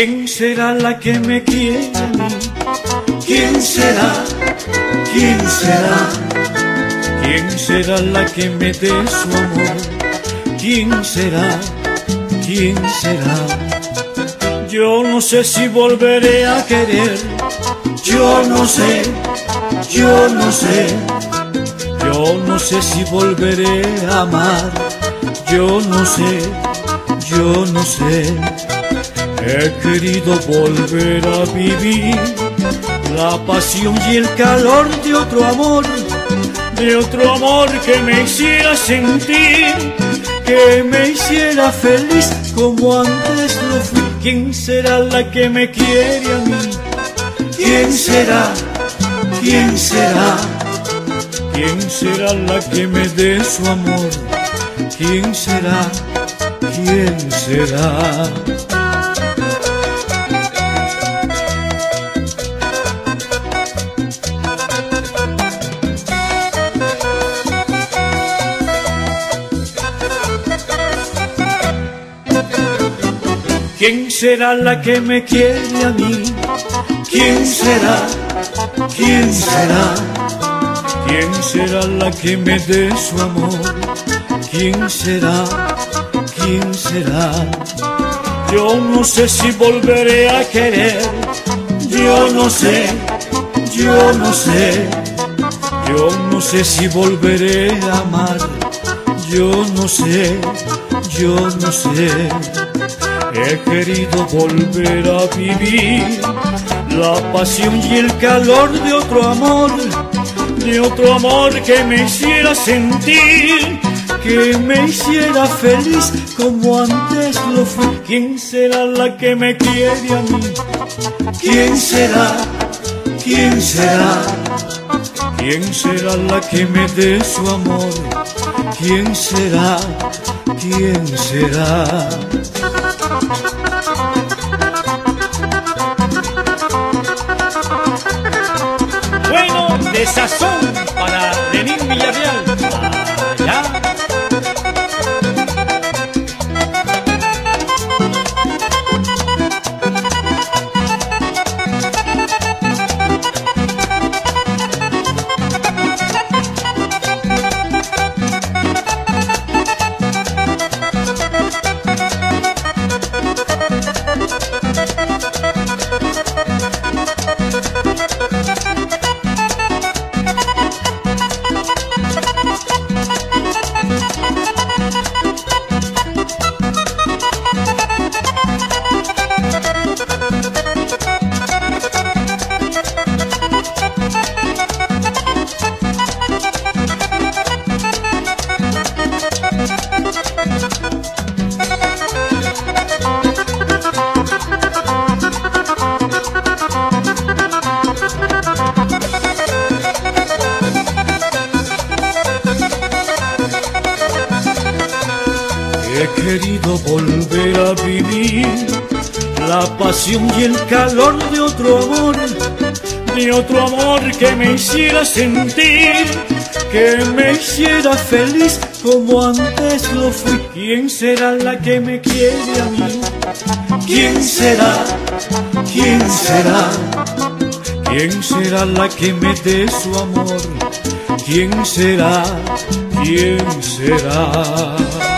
¿Quién será la que me quiere a mí? ¿Quién será? ¿Quién será? ¿Quién será la que me dé su amor? ¿Quién será? ¿Quién será? Yo no sé si volveré a querer. Yo no sé, yo no sé. Yo no sé si volveré a amar. Yo no sé, yo no sé. He querido volver a vivir la pasión y el calor de otro amor, de otro amor que me hiciera sentir, que me hiciera feliz como antes lo fui. ¿Quién será la que me quiere a mí? ¿Quién será? ¿Quién será? ¿Quién será la que me dé su amor? ¿Quién será? ¿Quién será? ¿Quién será la que me quiere a mí? ¿Quién será? ¿Quién será? ¿Quién será la que me dé su amor? ¿Quién será? ¿Quién será? Yo no sé si volveré a querer. Yo no sé, yo no sé. Yo no sé si volveré a amar. Yo no sé, yo no sé. He querido volver a vivir la pasión y el calor de otro amor, de otro amor que me hiciera sentir, que me hiciera feliz como antes lo fui. ¿Quién será la que me quiere a mí? ¿Quién será? ¿Quién será? ¿Quién será la que me dé su amor? ¿Quién será? ¿Quién será? Bueno, de sazón para Lenín Villarreal. He querido volver a vivir la pasión y el calor de otro amor, de otro amor que me hiciera sentir, que me hiciera feliz como antes lo fui. ¿Quién será la que me quiere a mí? ¿Quién será? ¿Quién será? ¿Quién será la que me dé su amor? ¿Quién será? ¿Quién será?